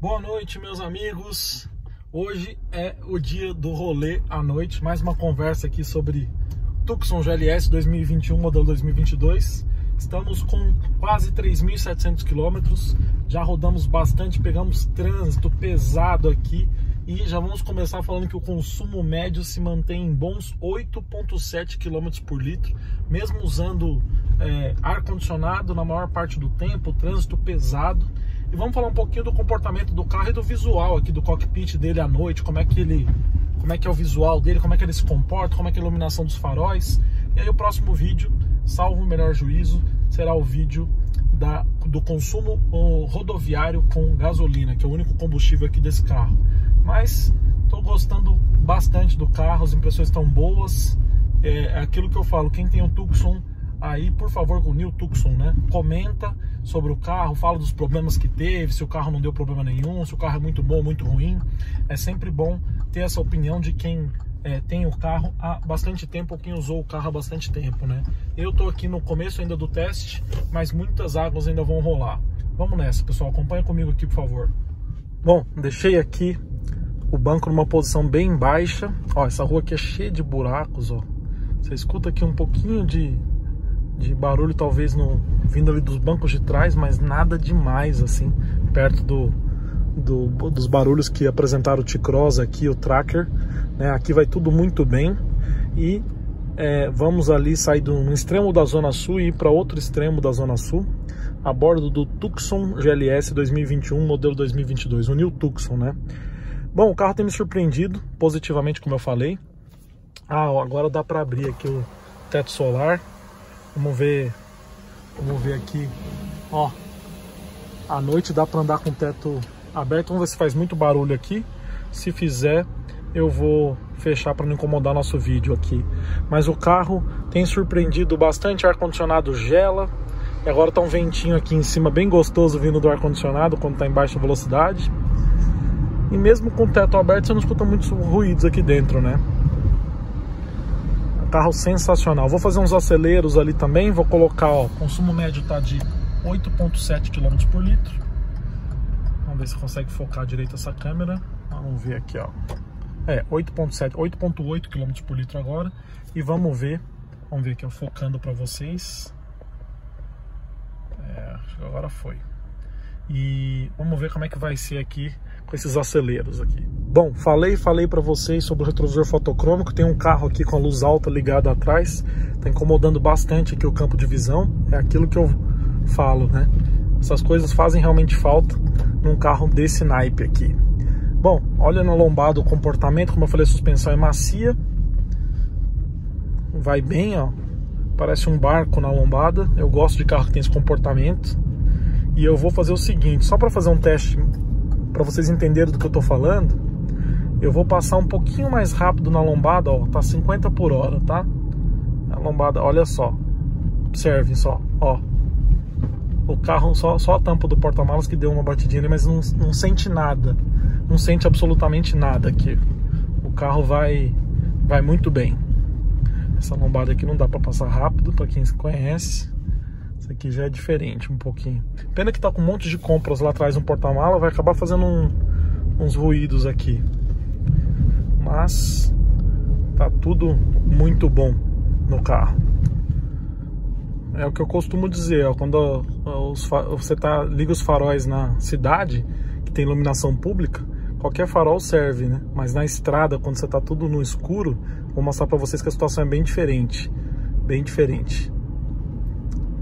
Boa noite, meus amigos. Hoje é o dia do rolê à noite. Mais uma conversa aqui sobre Tucson GLS 2021, modelo 2022. Estamos com quase 3.700 quilômetros. Já rodamos bastante, pegamos trânsito pesado aqui e já vamos começar falando que o consumo médio se mantém em bons 8,7 km por litro, mesmo usando é, ar-condicionado na maior parte do tempo, trânsito pesado. E vamos falar um pouquinho do comportamento do carro e do visual aqui do cockpit dele à noite, como é que ele, como é que é o visual dele, como é que ele se comporta, como é que é a iluminação dos faróis. E aí o próximo vídeo, salvo o melhor juízo, será o vídeo da, do consumo rodoviário com gasolina, que é o único combustível aqui desse carro. Mas estou gostando bastante do carro, as impressões estão boas. É, é aquilo que eu falo, quem tem o Tucson aí, por favor, com o New Tucson, né? Comenta sobre o carro, fala dos problemas que teve, se o carro não deu problema nenhum, se o carro é muito bom, muito ruim. É sempre bom ter essa opinião de quem é, tem o carro há bastante tempo ou quem usou o carro há bastante tempo, né? Eu tô aqui no começo ainda do teste, mas muitas águas ainda vão rolar. Vamos nessa, pessoal. Acompanha comigo aqui, por favor. Bom, deixei aqui o banco numa posição bem baixa. Ó, essa rua aqui é cheia de buracos, ó. Você escuta aqui um pouquinho de de barulho talvez no, vindo ali dos bancos de trás, mas nada demais assim, perto do, do dos barulhos que apresentaram o T-Cross aqui, o Tracker. Né? Aqui vai tudo muito bem e é, vamos ali sair do um extremo da Zona Sul e ir para outro extremo da Zona Sul, a bordo do Tucson GLS 2021, modelo 2022, o New Tucson, né? Bom, o carro tem me surpreendido positivamente, como eu falei. Ah, agora dá para abrir aqui o teto solar. Vamos ver, vamos ver aqui, ó. À noite dá para andar com o teto aberto. Vamos ver se faz muito barulho aqui. Se fizer, eu vou fechar para não incomodar nosso vídeo aqui. Mas o carro tem surpreendido bastante. Ar condicionado gela. E agora tá um ventinho aqui em cima bem gostoso vindo do ar condicionado quando tá em baixa velocidade. E mesmo com o teto aberto, você não escuta muitos ruídos aqui dentro, né? Carro sensacional. Vou fazer uns aceleros ali também. Vou colocar, ó, consumo médio tá de 8.7 km por litro. Vamos ver se consegue focar direito essa câmera. Vamos ver aqui, ó. É, 8.7, 8.8 km por litro agora. E vamos ver, vamos ver aqui, ó, focando para vocês. É, agora foi. E vamos ver como é que vai ser aqui com esses aceleros aqui. Bom, falei falei para vocês sobre o retrovisor fotocrômico. Tem um carro aqui com a luz alta ligada atrás. Tá incomodando bastante aqui o campo de visão. É aquilo que eu falo, né? Essas coisas fazem realmente falta num carro desse naipe aqui. Bom, olha na lombada o comportamento, como eu falei, a suspensão é macia. Vai bem, ó. Parece um barco na lombada. Eu gosto de carro que tem esse comportamento. E eu vou fazer o seguinte, só para fazer um teste para vocês entenderem do que eu tô falando, eu vou passar um pouquinho mais rápido na lombada, ó, tá 50 por hora, tá? A lombada, olha só. Observem só, ó. O carro, só, só a tampa do porta-malas que deu uma batidinha ali, mas não, não sente nada. Não sente absolutamente nada aqui. O carro vai, vai muito bem. Essa lombada aqui não dá para passar rápido, para quem conhece. Esse aqui já é diferente um pouquinho. Pena que tá com um monte de compras lá atrás no porta-mala, vai acabar fazendo um, uns ruídos aqui. Mas tá tudo muito bom no carro. É o que eu costumo dizer, ó, quando os, você tá, liga os faróis na cidade, que tem iluminação pública, qualquer farol serve, né? Mas na estrada, quando você tá tudo no escuro, vou mostrar para vocês que a situação é bem diferente. Bem diferente.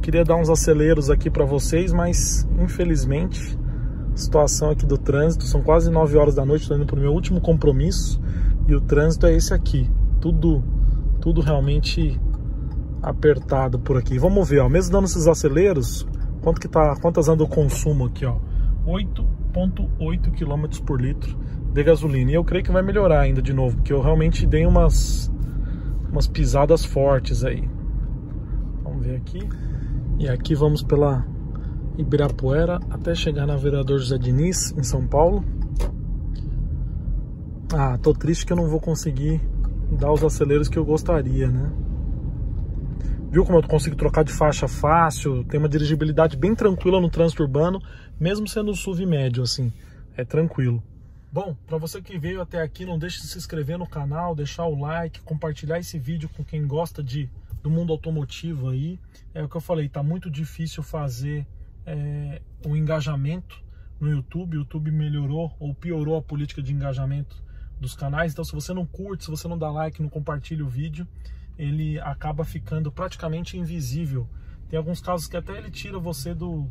Queria dar uns aceleros aqui para vocês, mas infelizmente, situação aqui do trânsito, são quase 9 horas da noite, estou indo para o meu último compromisso e o trânsito é esse aqui. Tudo, tudo realmente apertado por aqui. Vamos ver, ó, mesmo dando esses aceleros, quanto que tá, quantas anda o consumo aqui, ó? 8.8 km por litro de gasolina. E eu creio que vai melhorar ainda de novo, porque eu realmente dei umas umas pisadas fortes aí. Vamos ver aqui. E aqui vamos pela Ibirapuera até chegar na Vereador José Diniz, em São Paulo. Ah, tô triste que eu não vou conseguir dar os aceleros que eu gostaria, né? Viu como eu consigo trocar de faixa fácil? Tem uma dirigibilidade bem tranquila no trânsito urbano, mesmo sendo SUV médio, assim. é tranquilo. Bom, para você que veio até aqui, não deixe de se inscrever no canal, deixar o like, compartilhar esse vídeo com quem gosta de, do mundo automotivo aí. É o que eu falei, tá muito difícil fazer é, o engajamento no YouTube. O YouTube melhorou ou piorou a política de engajamento dos canais. Então, se você não curte, se você não dá like, não compartilha o vídeo, ele acaba ficando praticamente invisível. Tem alguns casos que até ele tira você do,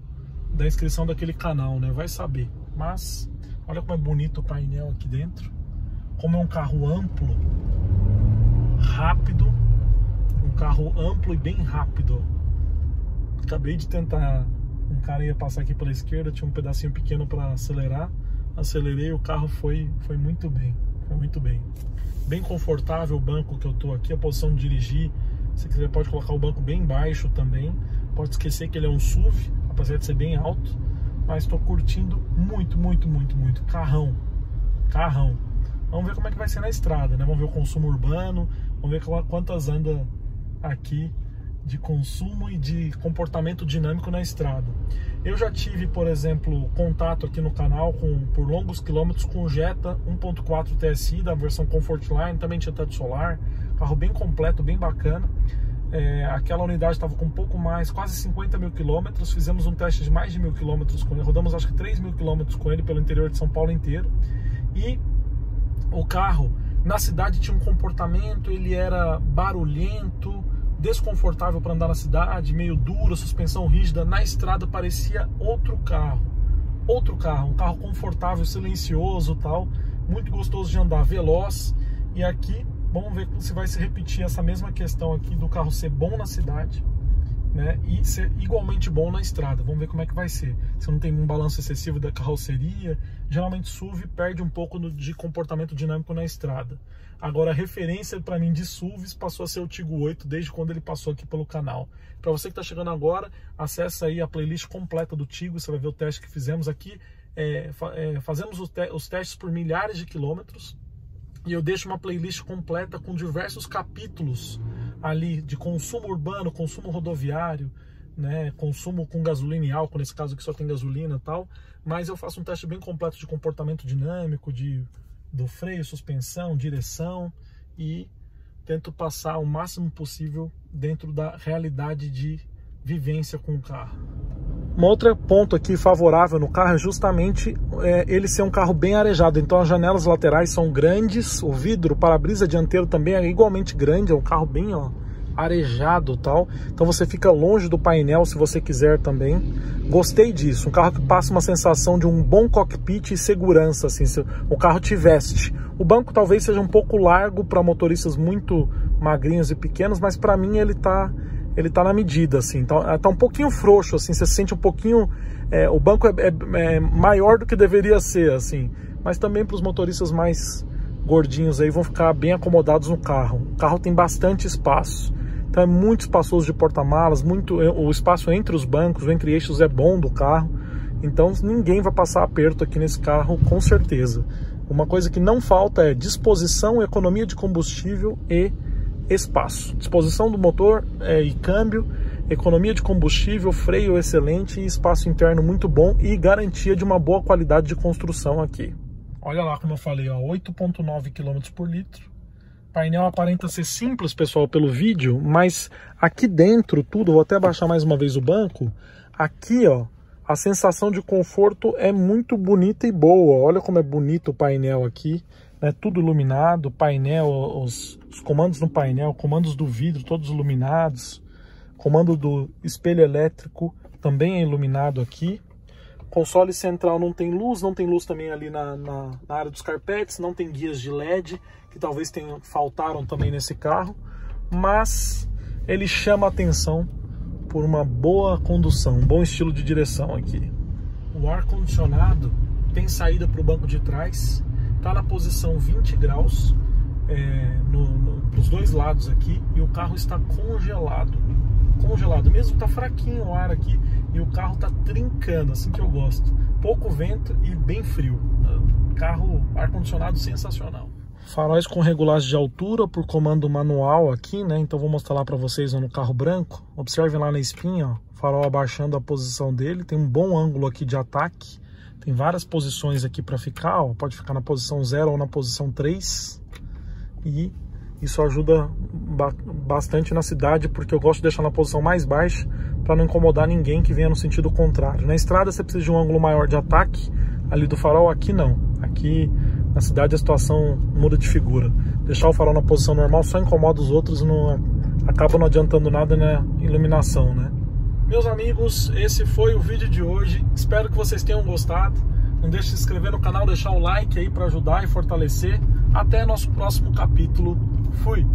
da inscrição daquele canal, né? Vai saber. Mas Olha como é bonito o painel aqui dentro. Como é um carro amplo, rápido. Um carro amplo e bem rápido. Acabei de tentar. Um cara ia passar aqui pela esquerda, tinha um pedacinho pequeno para acelerar. Acelerei, o carro foi, foi muito bem. Foi muito bem. Bem confortável o banco que eu tô aqui, a posição de dirigir. Se quiser pode colocar o banco bem baixo também. Pode esquecer que ele é um SUV, apesar de ser bem alto mas estou curtindo muito, muito, muito, muito. Carrão, carrão. Vamos ver como é que vai ser na estrada, né? Vamos ver o consumo urbano, vamos ver quantas anda aqui de consumo e de comportamento dinâmico na estrada. Eu já tive, por exemplo, contato aqui no canal com, por longos quilômetros com o Jetta 1.4 TSI da versão Comfortline, também tinha teto solar, carro bem completo, bem bacana. É, aquela unidade estava com um pouco mais, quase 50 mil quilômetros. Fizemos um teste de mais de mil quilômetros com ele. Rodamos acho que 3 mil quilômetros com ele pelo interior de São Paulo inteiro. E o carro na cidade tinha um comportamento, ele era barulhento, desconfortável para andar na cidade, meio duro, suspensão rígida. Na estrada parecia outro carro. Outro carro, um carro confortável, silencioso tal, muito gostoso de andar, veloz. E aqui Vamos ver se vai se repetir essa mesma questão aqui do carro ser bom na cidade né, e ser igualmente bom na estrada. Vamos ver como é que vai ser. Se não tem um balanço excessivo da carroceria, geralmente SUV perde um pouco de comportamento dinâmico na estrada. Agora a referência para mim de SUVs passou a ser o Tigo 8 desde quando ele passou aqui pelo canal. Para você que está chegando agora, acessa aí a playlist completa do Tigo, você vai ver o teste que fizemos aqui. É, é, fazemos os, te os testes por milhares de quilômetros, e eu deixo uma playlist completa com diversos capítulos ali de consumo urbano, consumo rodoviário, né, consumo com gasolina e álcool, nesse caso aqui só tem gasolina e tal, mas eu faço um teste bem completo de comportamento dinâmico, de do freio, suspensão, direção e tento passar o máximo possível dentro da realidade de vivência com o carro. Um outro ponto aqui favorável no carro é justamente é, ele ser um carro bem arejado. Então as janelas laterais são grandes, o vidro, o para-brisa dianteiro também é igualmente grande, é um carro bem ó, arejado tal. Então você fica longe do painel se você quiser também. Gostei disso, um carro que passa uma sensação de um bom cockpit e segurança, assim, se o carro te veste. O banco talvez seja um pouco largo para motoristas muito magrinhos e pequenos, mas para mim ele está ele tá na medida, assim, tá, tá um pouquinho frouxo, assim, você sente um pouquinho, é, o banco é, é, é, maior do que deveria ser, assim, mas também para os motoristas mais gordinhos aí vão ficar bem acomodados no carro. O carro tem bastante espaço, então é muito espaçoso de porta-malas, muito, é, o espaço entre os bancos, entre eixos é bom do carro, então ninguém vai passar aperto aqui nesse carro, com certeza. Uma coisa que não falta é disposição, economia de combustível e espaço. Disposição do motor é, e câmbio, economia de combustível, freio excelente, espaço interno muito bom e garantia de uma boa qualidade de construção aqui. Olha lá como eu falei, 8.9 km por litro. Painel aparenta ser simples, pessoal, pelo vídeo, mas aqui dentro tudo, vou até abaixar mais uma vez o banco, aqui ó, a sensação de conforto é muito bonita e boa. Olha como é bonito o painel aqui né, tudo iluminado, painel, os, os, comandos no painel, comandos do vidro todos iluminados, comando do espelho elétrico também é iluminado aqui. Console central não tem luz, não tem luz também ali na, na, na área dos carpetes, não tem guias de LED, que talvez tenham, faltaram também nesse carro, mas ele chama atenção por uma boa condução, um bom estilo de direção aqui. O ar-condicionado tem saída para o banco de trás, está na posição 20 graus é, no, no, dois lados aqui e o carro está congelado. Congelado, mesmo está fraquinho o ar aqui e o carro está trincando, assim que eu gosto. Pouco vento e bem frio. Carro ar-condicionado sensacional. Faróis com regulagem de altura por comando manual aqui, né? Então vou mostrar lá para vocês no carro branco. Observem lá na espinha, ó, farol abaixando a posição dele. Tem um bom ângulo aqui de ataque Tem várias posições aqui para ficar, ó. pode ficar na posição 0 ou na posição 3. E isso ajuda bastante na cidade, porque eu gosto de deixar na posição mais baixa para não incomodar ninguém que venha no sentido contrário. Na estrada você precisa de um ângulo maior de ataque ali do farol, aqui não. Aqui na cidade a situação muda de figura. Deixar o farol na posição normal só incomoda os outros e não acaba não adiantando nada na iluminação, né? Meus amigos, esse foi o vídeo de hoje. Espero que vocês tenham gostado. Não deixe de se inscrever no canal, deixar o like aí para ajudar e fortalecer. Até nosso próximo capítulo. Fui!